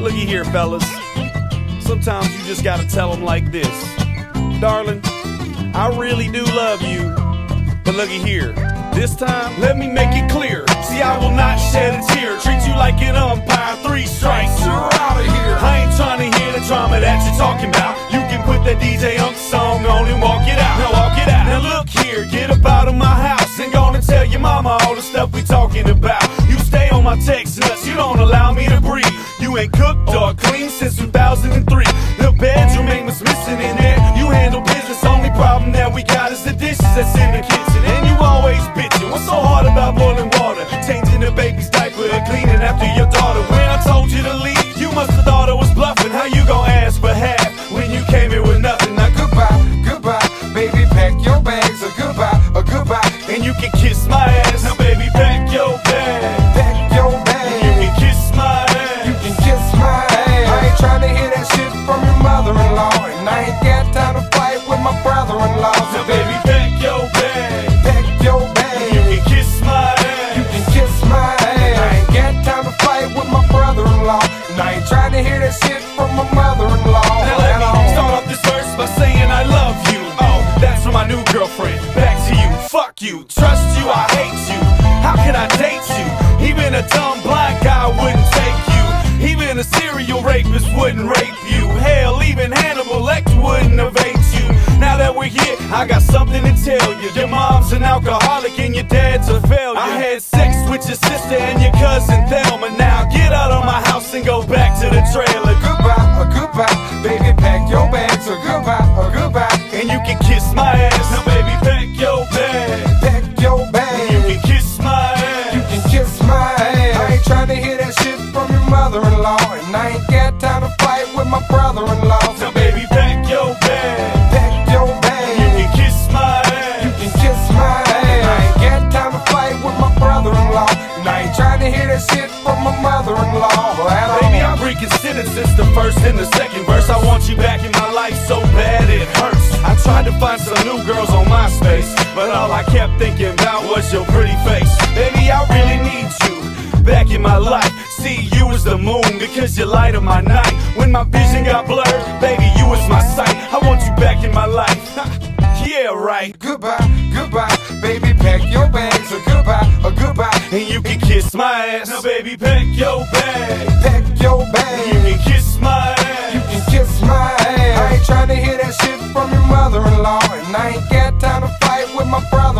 Looky here, fellas. Sometimes you just gotta tell them like this. Darling, I really do love you. But looky here. This time, let me make it clear. See, I will not shed a tear. Treat you like an umpire. Three strikes, you're out of here. I ain't trying to hear the drama that you're talking about. You can put that DJ Unk song on and walk it out. Now walk it out. Now look here, get up out of my house and gonna tell your mama all the stuff we talking about. You stay on my text nuts, you don't since 2003. The bedroom ain't what's missing in there. You handle business, only problem that we got is the dishes that's in the kitchen. And you always bitching. What's so hard about boiling water? Changing the baby's diaper, cleaning after your daughter. When I told you to leave, you must have thought I was bluffing. How you gon' ask for half when you came here with nothing? Now Goodbye, goodbye, baby, pack your bags. A goodbye, a goodbye, and you can kiss my ass. Now baby, pack your bag. I ain't trying to hear that shit from my mother-in-law. Now let me start off this verse by saying I love you. Oh, that's for my new girlfriend. Back to you. Fuck you. Trust you. I hate you. How can I date you? Even a dumb blind guy wouldn't take you. Even a serial rapist wouldn't rape you. Hell, even Hannibal Lecter wouldn't evade you. Now that we're here, I got something to tell you. Your mom's an alcoholic and your dad's a failure. I had sex with your sister and your cousin Thelma. And I ain't got time to fight with my brother-in-law. So baby, pack your bag. pack your You can kiss my ass. You can kiss my ass. I ain't got time to fight with my brother-in-law, and I ain't trying to hear that shit from my mother-in-law. Baby, I'm reconsidered since the first and the second verse. I want you back in my life so bad it hurts. I tried to find some new girls on MySpace, but all I kept thinking about was your pretty face. Baby, I really need you back in my life. See you as the moon because you light of my night. When my vision got blurred, baby, you was my sight. I want you back in my life. yeah, right. Goodbye, goodbye, baby, pack your bags. A goodbye, a goodbye, And you can kiss my ass. Now, baby, pack your bag. pack your You bags. can kiss my ass. You can kiss my ass. I ain't trying to hear that shit from your mother-in-law, and I ain't got time to fight with my brother-in-law.